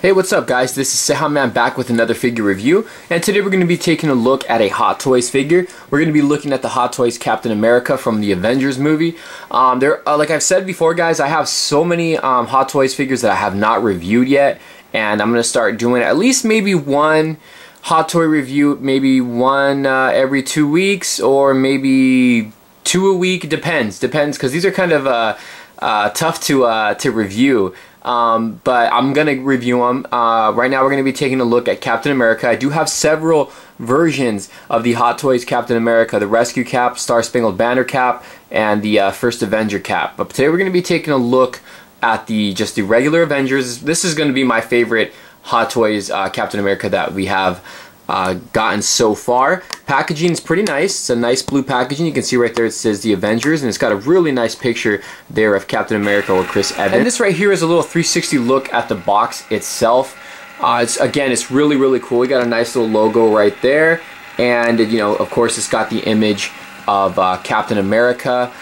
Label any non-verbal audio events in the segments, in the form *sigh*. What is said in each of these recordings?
Hey, what's up guys? This is Cejaman back with another figure review and today we're going to be taking a look at a Hot Toys figure. We're going to be looking at the Hot Toys Captain America from the Avengers movie. Um, there, uh, like I've said before guys, I have so many um, Hot Toys figures that I have not reviewed yet and I'm going to start doing at least maybe one Hot Toy review, maybe one uh, every two weeks or maybe two a week, depends, depends because these are kind of uh, uh tough to, uh, to review. Um, but I'm going to review them. Uh, right now we're going to be taking a look at Captain America. I do have several versions of the Hot Toys Captain America, the Rescue Cap, Star Spangled Banner Cap, and the uh, First Avenger Cap. But today we're going to be taking a look at the just the regular Avengers. This is going to be my favorite Hot Toys uh, Captain America that we have uh, gotten so far. Packaging is pretty nice. It's a nice blue packaging. You can see right there it says the Avengers and it's got a really nice picture there of Captain America or Chris Evans. And this right here is a little 360 look at the box itself. Uh, it's Again, it's really, really cool. We got a nice little logo right there. And, you know, of course, it's got the image of uh, Captain America.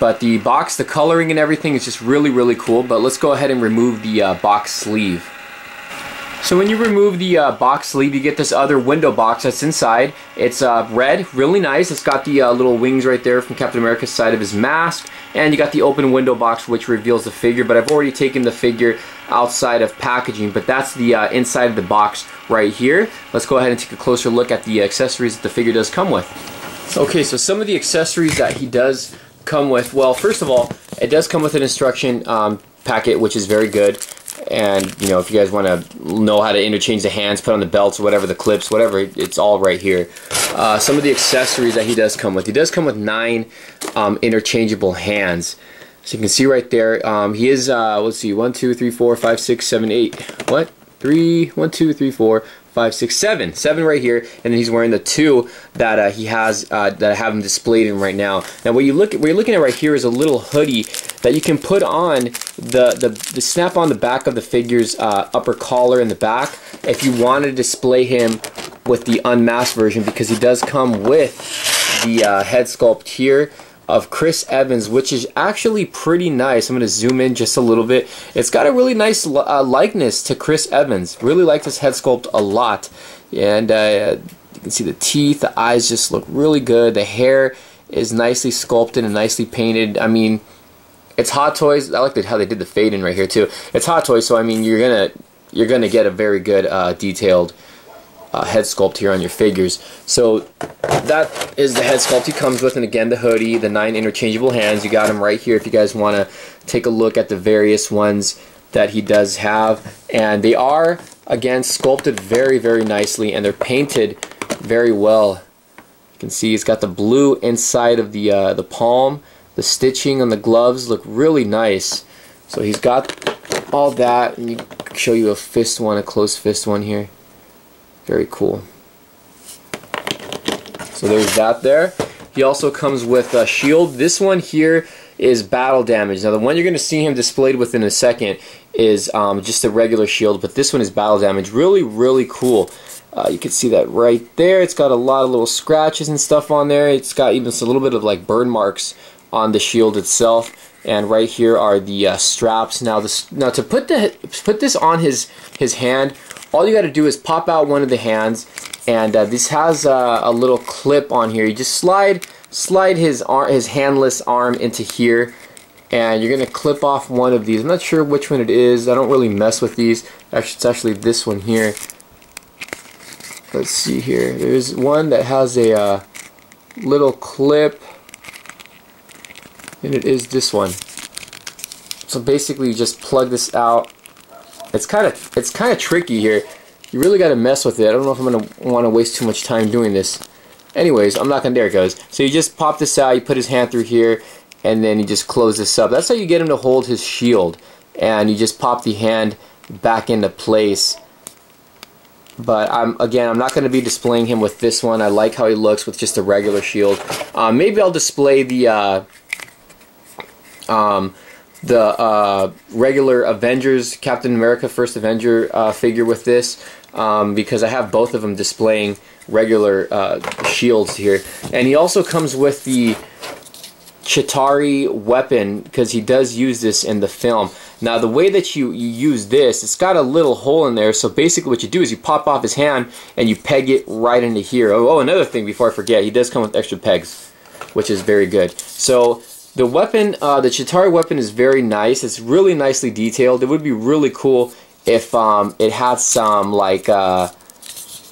But the box, the coloring and everything is just really, really cool. But let's go ahead and remove the uh, box sleeve. So when you remove the uh, box sleeve, you get this other window box that's inside. It's uh, red, really nice. It's got the uh, little wings right there from Captain America's side of his mask. And you got the open window box which reveals the figure. But I've already taken the figure outside of packaging. But that's the uh, inside of the box right here. Let's go ahead and take a closer look at the accessories that the figure does come with. Okay, so some of the accessories that he does come with, well, first of all, it does come with an instruction um, packet, which is very good and you know if you guys want to know how to interchange the hands put on the belts or whatever the clips whatever it's all right here. Uh, some of the accessories that he does come with. He does come with nine um, interchangeable hands. So you can see right there um, he is uh, let's see one two three four five six seven eight. What? Three one two three four five, six, seven. Seven right here, and then he's wearing the two that uh, he has uh, that I have him displayed in right now. Now, what you look, what you're looking at right here is a little hoodie that you can put on the the, the snap on the back of the figure's uh, upper collar in the back if you want to display him with the unmasked version because he does come with the uh, head sculpt here of Chris Evans, which is actually pretty nice. I'm going to zoom in just a little bit. It's got a really nice uh, likeness to Chris Evans. Really like this head sculpt a lot. And uh, you can see the teeth, the eyes just look really good. The hair is nicely sculpted and nicely painted. I mean, it's Hot Toys. I like the, how they did the fade in right here too. It's Hot Toys, so I mean, you're gonna you're gonna get a very good uh, detailed uh, head sculpt here on your figures. So that is the head sculpt he comes with, and again the hoodie, the nine interchangeable hands. You got them right here if you guys want to take a look at the various ones that he does have. And they are, again, sculpted very, very nicely, and they're painted very well. You can see he's got the blue inside of the, uh, the palm. The stitching on the gloves look really nice. So he's got all that. Me show you a fist one, a close fist one here. Very cool. So there's that there. He also comes with a shield. This one here is battle damage. Now the one you're going to see him displayed with in a second is um, just a regular shield, but this one is battle damage. Really, really cool. Uh, you can see that right there. It's got a lot of little scratches and stuff on there. It's got even a little bit of like burn marks on the shield itself. And right here are the uh, straps. Now, this, now to put the put this on his his hand, all you got to do is pop out one of the hands and uh, this has uh, a little clip on here. You just slide slide his arm his handless arm into here and you're gonna clip off one of these. I'm not sure which one it is. I don't really mess with these. Actually it's actually this one here. Let's see here. There's one that has a uh, little clip and it is this one. So basically you just plug this out it's kind of it's kind of tricky here. You really got to mess with it. I don't know if I'm going to want to waste too much time doing this. Anyways, I'm not going to, there it goes. So you just pop this out, you put his hand through here, and then you just close this up. That's how you get him to hold his shield. And you just pop the hand back into place. But I'm again, I'm not going to be displaying him with this one. I like how he looks with just a regular shield. Um, maybe I'll display the uh, um, the uh, regular Avengers Captain America First Avenger uh, figure with this um, because I have both of them displaying regular uh, shields here. And he also comes with the Chitauri weapon because he does use this in the film. Now the way that you, you use this, it's got a little hole in there. So basically what you do is you pop off his hand and you peg it right into here. Oh, oh another thing before I forget, he does come with extra pegs, which is very good. So the weapon, uh, the Chitauri weapon is very nice. It's really nicely detailed. It would be really cool if um, it had some like uh,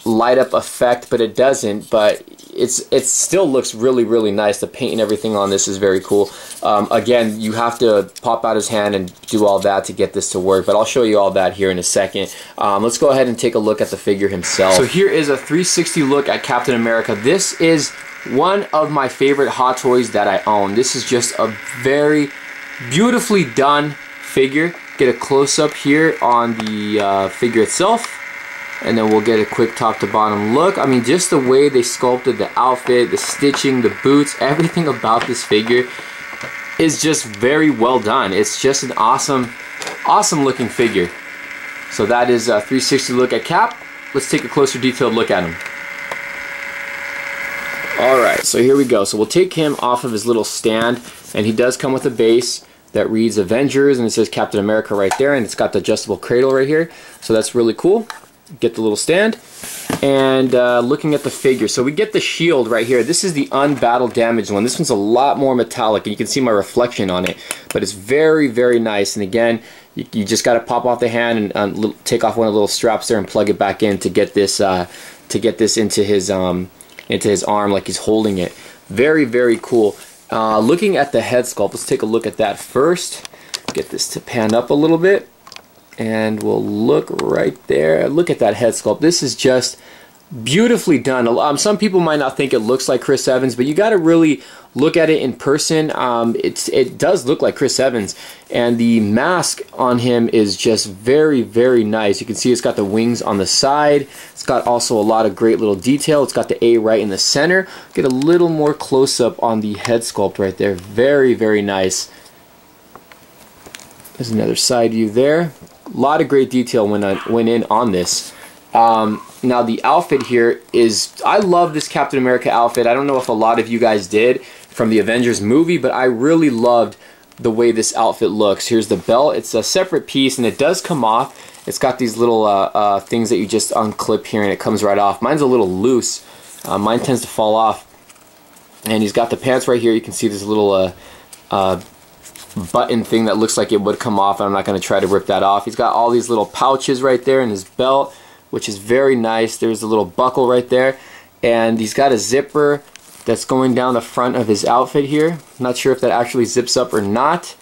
light up effect, but it doesn't. But it's it still looks really really nice. The paint and everything on this is very cool. Um, again, you have to pop out his hand and do all that to get this to work. But I'll show you all that here in a second. Um, let's go ahead and take a look at the figure himself. So here is a 360 look at Captain America. This is one of my favorite Hot Toys that I own. This is just a very beautifully done figure. Get a close up here on the uh, figure itself and then we'll get a quick top to bottom look. I mean, just the way they sculpted the outfit, the stitching, the boots, everything about this figure is just very well done. It's just an awesome, awesome looking figure. So that is a 360 look at Cap. Let's take a closer detailed look at him. Alright, so here we go. So we'll take him off of his little stand, and he does come with a base that reads Avengers, and it says Captain America right there, and it's got the adjustable cradle right here. So that's really cool. Get the little stand and uh, looking at the figure. So we get the shield right here. This is the unbattle damaged one. This one's a lot more metallic and you can see my reflection on it but it's very very nice. And again you, you just got to pop off the hand and uh, take off one of the little straps there and plug it back in to get this uh, to get this into his um, into his arm like he's holding it very very cool uh, looking at the head sculpt let's take a look at that first get this to pan up a little bit and we'll look right there. Look at that head sculpt. This is just beautifully done. Um, some people might not think it looks like Chris Evans, but you got to really look at it in person. Um, it's, it does look like Chris Evans, and the mask on him is just very, very nice. You can see it's got the wings on the side. It's got also a lot of great little detail. It's got the A right in the center. Get a little more close up on the head sculpt right there. Very, very nice. There's another side view there. A lot of great detail went, on, went in on this. Um, now the outfit here is, I love this Captain America outfit. I don't know if a lot of you guys did from the Avengers movie, but I really loved the way this outfit looks. Here's the belt. It's a separate piece and it does come off. It's got these little uh, uh, things that you just unclip here and it comes right off. Mine's a little loose. Uh, mine tends to fall off. And he's got the pants right here. You can see this little uh, uh, button thing that looks like it would come off. And I'm not going to try to rip that off. He's got all these little pouches right there in his belt, which is very nice. There's a little buckle right there. And he's got a zipper that's going down the front of his outfit here. Not sure if that actually zips up or not.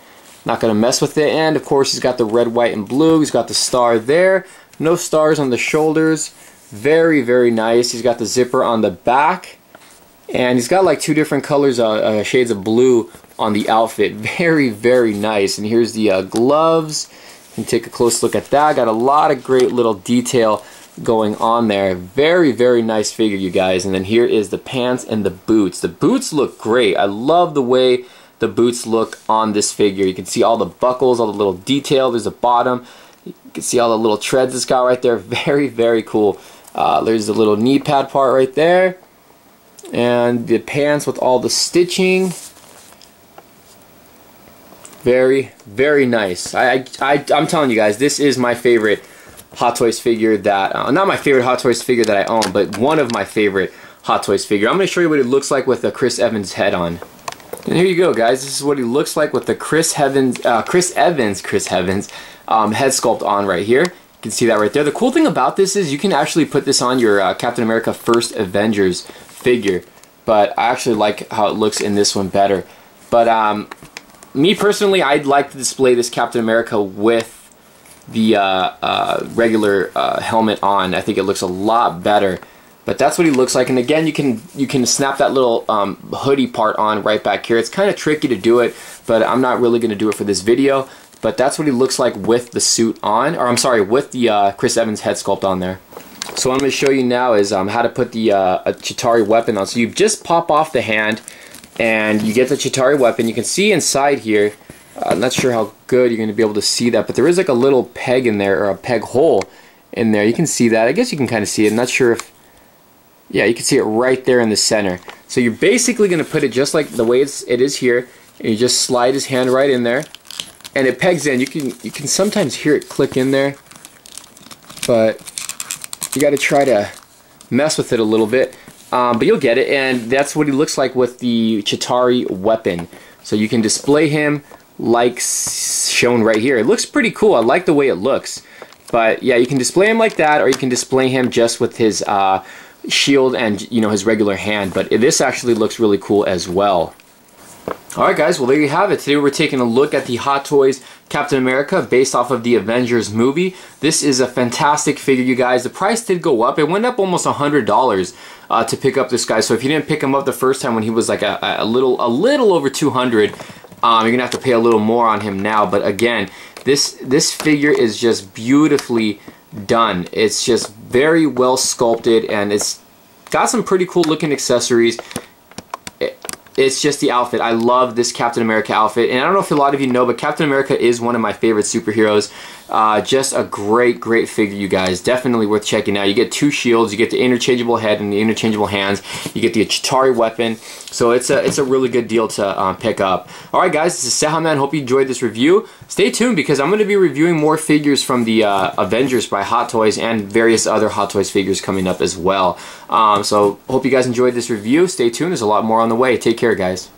Not going to mess with it. And of course he's got the red, white, and blue. He's got the star there. No stars on the shoulders. Very, very nice. He's got the zipper on the back. And he's got like two different colors, uh, uh, shades of blue on the outfit. *laughs* Very, very nice. And here's the uh, gloves. You can take a close look at that. Got a lot of great little detail going on there. Very, very nice figure, you guys. And then here is the pants and the boots. The boots look great. I love the way the boots look on this figure. You can see all the buckles, all the little detail. There's a bottom. You can see all the little treads it's got right there. *laughs* Very, very cool. Uh, there's the little knee pad part right there. And the pants with all the stitching. Very, very nice. I, I, I'm telling you guys, this is my favorite Hot Toys figure that, uh, not my favorite Hot Toys figure that I own, but one of my favorite Hot Toys figure. I'm going to show you what it looks like with the Chris Evans head on. And here you go, guys. This is what he looks like with the Chris Evans, uh, Chris Evans, Chris Evans um, head sculpt on right here. You can see that right there. The cool thing about this is you can actually put this on your uh, Captain America First Avengers figure, but I actually like how it looks in this one better. But um, me personally, I'd like to display this Captain America with the uh, uh, regular uh, helmet on. I think it looks a lot better. But that's what he looks like. And again, you can you can snap that little um, hoodie part on right back here. It's kind of tricky to do it, but I'm not really going to do it for this video. But that's what he looks like with the suit on, or I'm sorry, with the uh, Chris Evans head sculpt on there. So what I'm going to show you now is um, how to put the uh, Chitauri weapon on. So you just pop off the hand and you get the Chitauri weapon. You can see inside here, I'm not sure how good you're going to be able to see that, but there is like a little peg in there, or a peg hole in there. You can see that. I guess you can kind of see it. I'm not sure if, yeah, you can see it right there in the center. So you're basically going to put it just like the way it's, it is here, and you just slide his hand right in there, and it pegs in. You can you can sometimes hear it click in there, but you got to try to mess with it a little bit. Um, but you'll get it, and that's what he looks like with the Chitauri weapon. So you can display him like shown right here. It looks pretty cool. I like the way it looks. But yeah, you can display him like that, or you can display him just with his uh, shield and you know his regular hand. But this actually looks really cool as well. Alright guys, well there you have it. Today we're taking a look at the Hot Toys Captain America based off of the Avengers movie. This is a fantastic figure you guys. The price did go up. It went up almost $100 uh, to pick up this guy. So if you didn't pick him up the first time when he was like a, a little a little over 200 um, you're gonna have to pay a little more on him now. But again, this this figure is just beautifully done. It's just very well sculpted and it's got some pretty cool looking accessories it's just the outfit. I love this Captain America outfit. And I don't know if a lot of you know, but Captain America is one of my favorite superheroes. Uh, just a great, great figure, you guys. Definitely worth checking out. You get two shields. You get the interchangeable head and the interchangeable hands. You get the Chitauri weapon. So it's a, it's a really good deal to um, pick up. All right, guys. This is Cejaman. Hope you enjoyed this review. Stay tuned because I'm going to be reviewing more figures from the uh, Avengers by Hot Toys and various other Hot Toys figures coming up as well. Um, so hope you guys enjoyed this review. Stay tuned. There's a lot more on the way. Take care, guys.